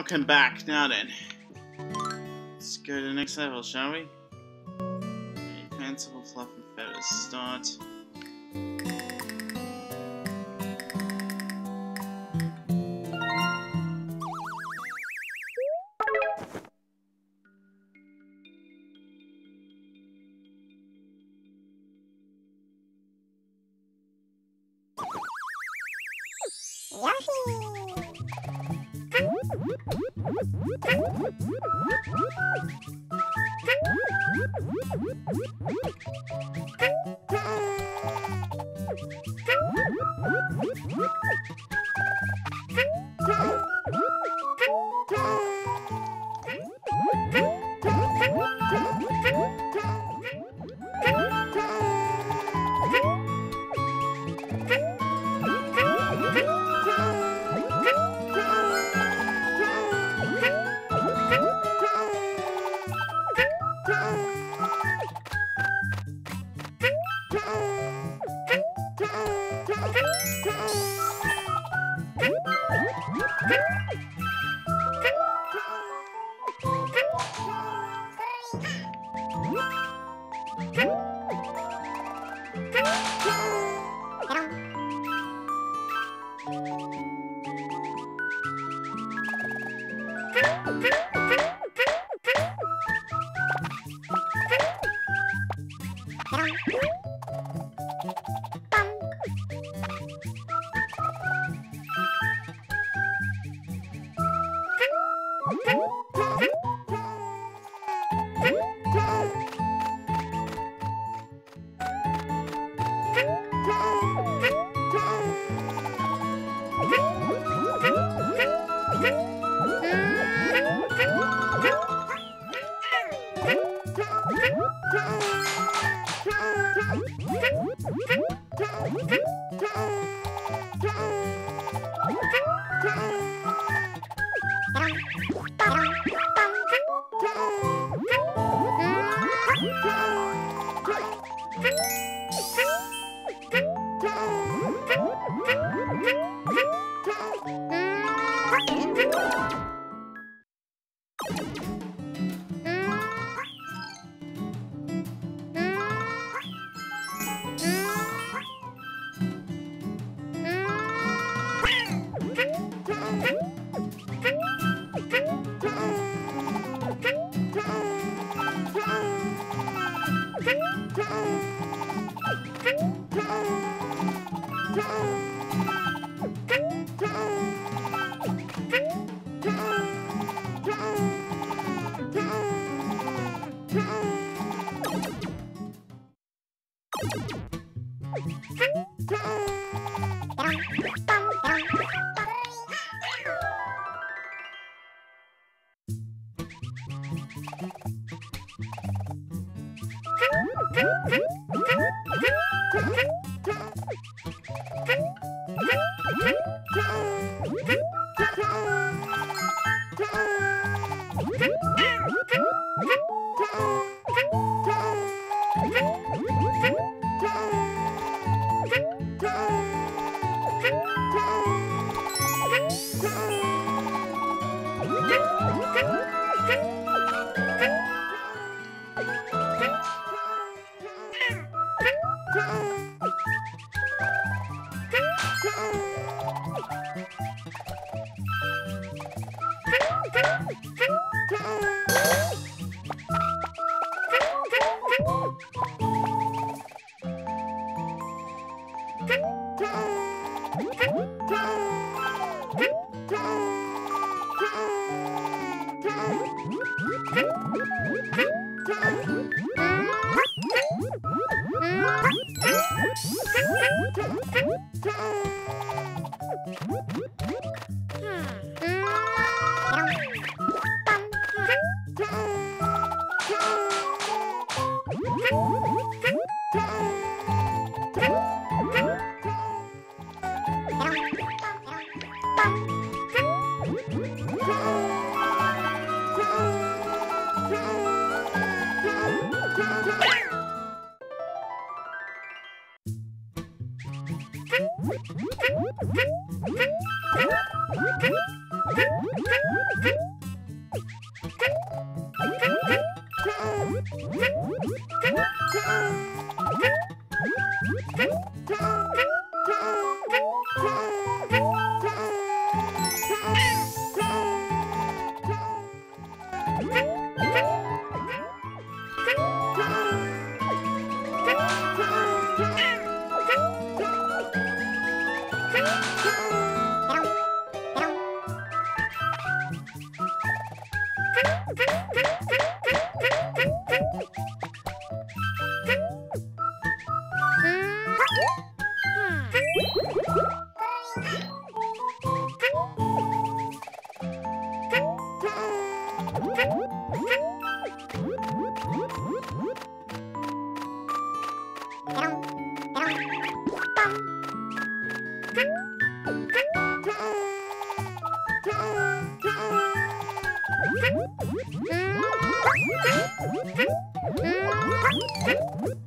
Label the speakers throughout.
Speaker 1: Welcome back. Now then. Let's go to the next level, shall we? Fluff and feathers. Start. Huh? Huh? Huh? Huh? うん。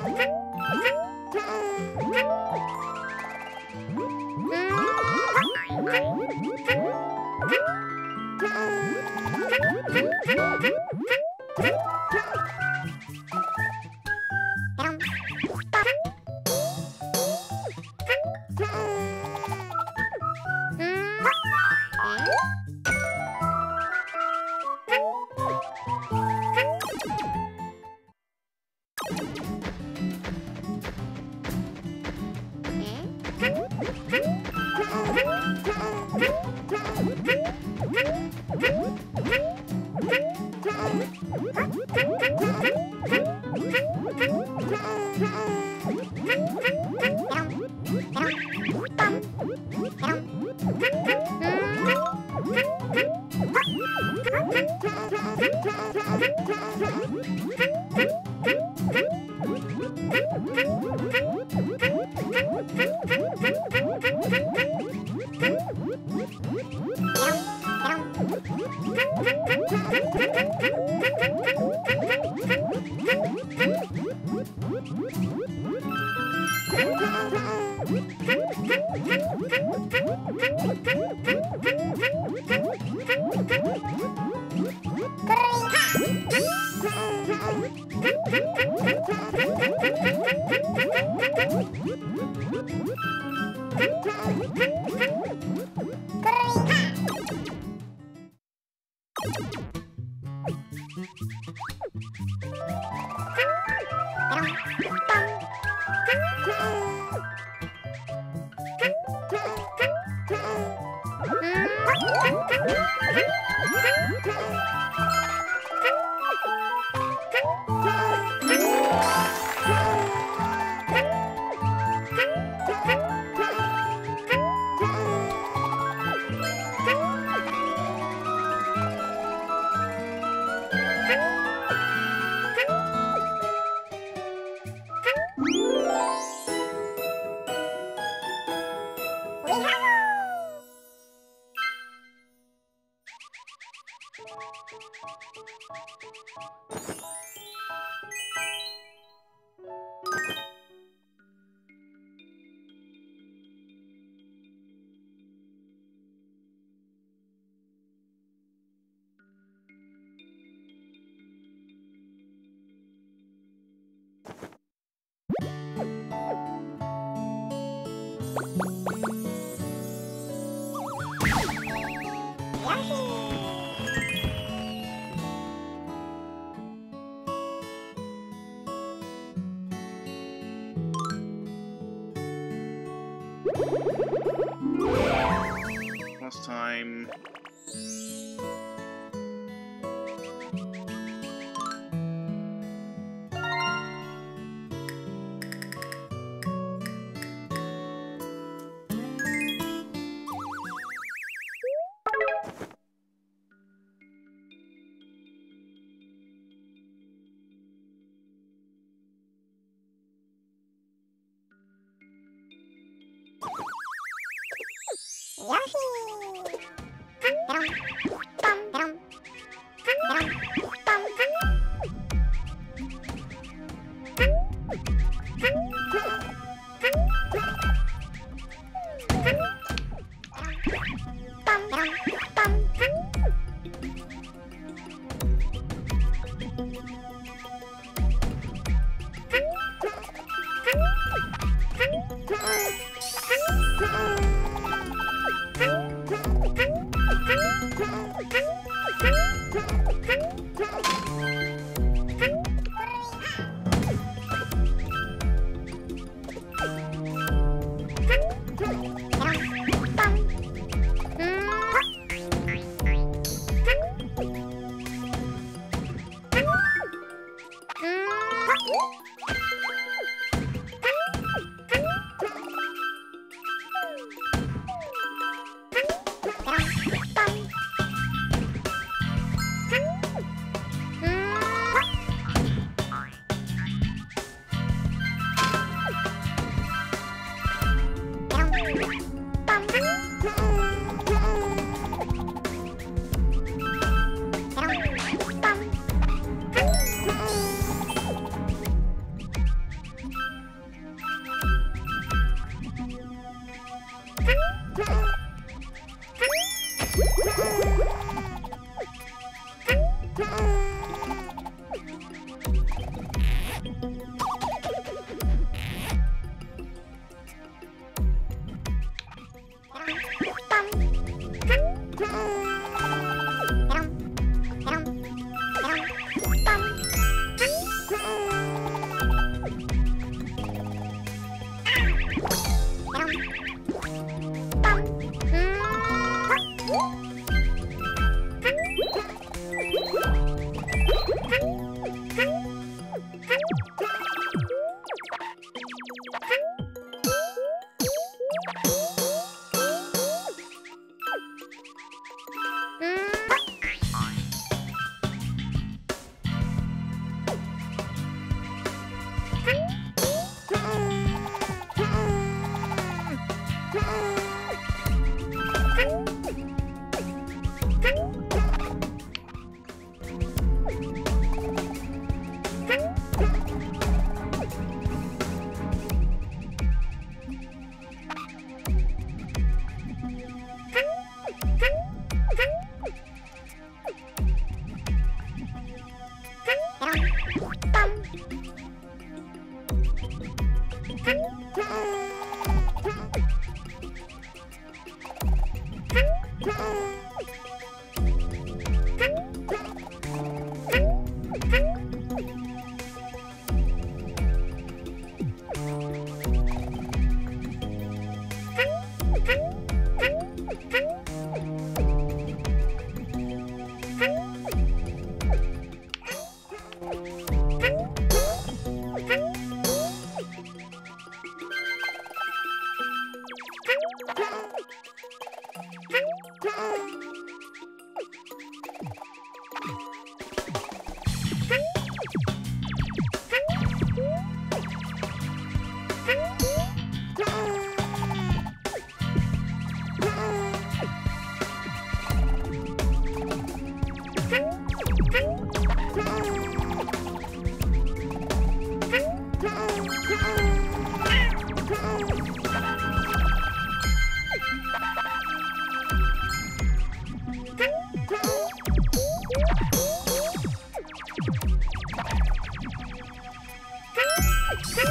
Speaker 1: Ha Hắc hắc hắc Yoshi! Ha, Bye. Ah!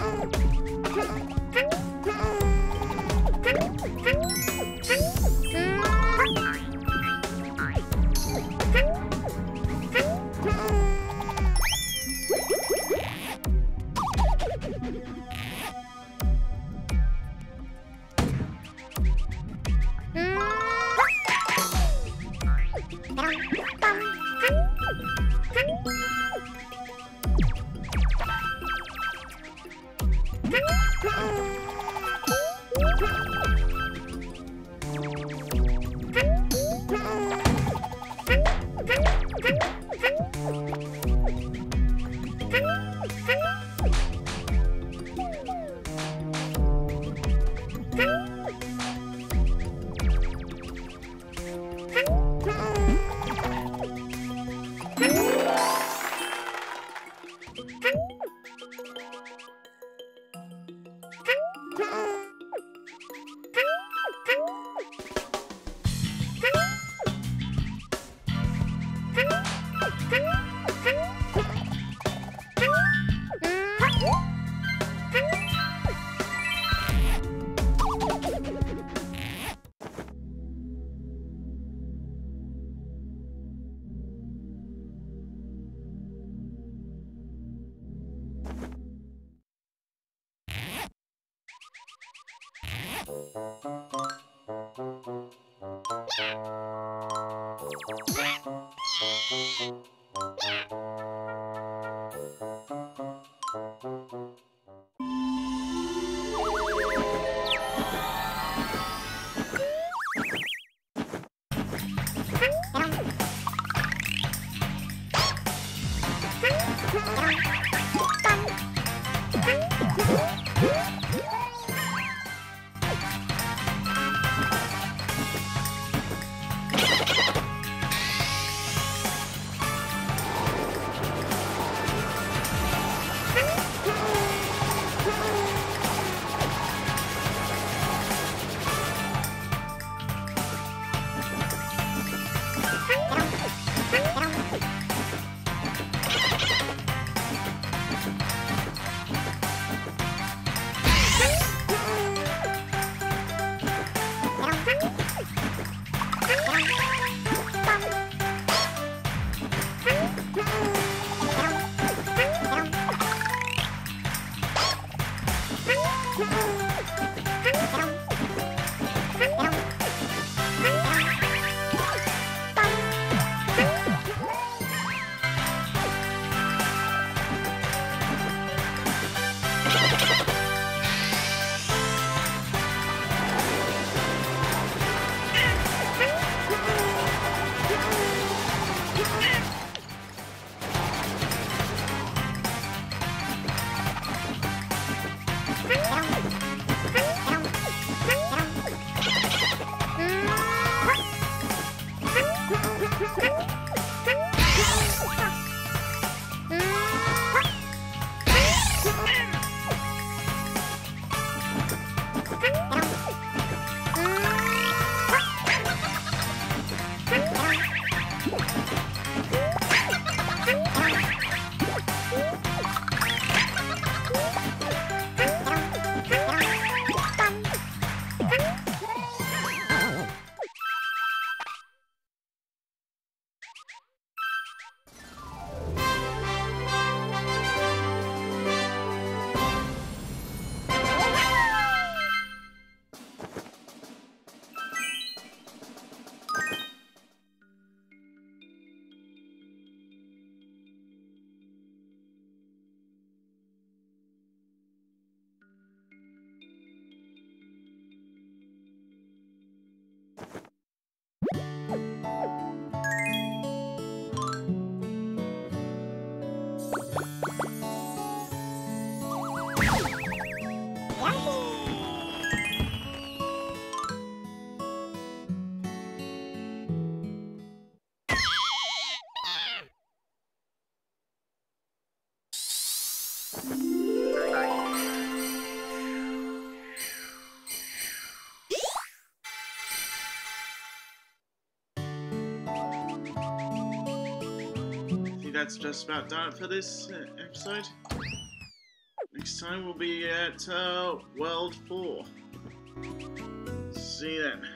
Speaker 1: Bye. That's just about done for this uh, episode. Next time we'll be at uh, World 4. See you then.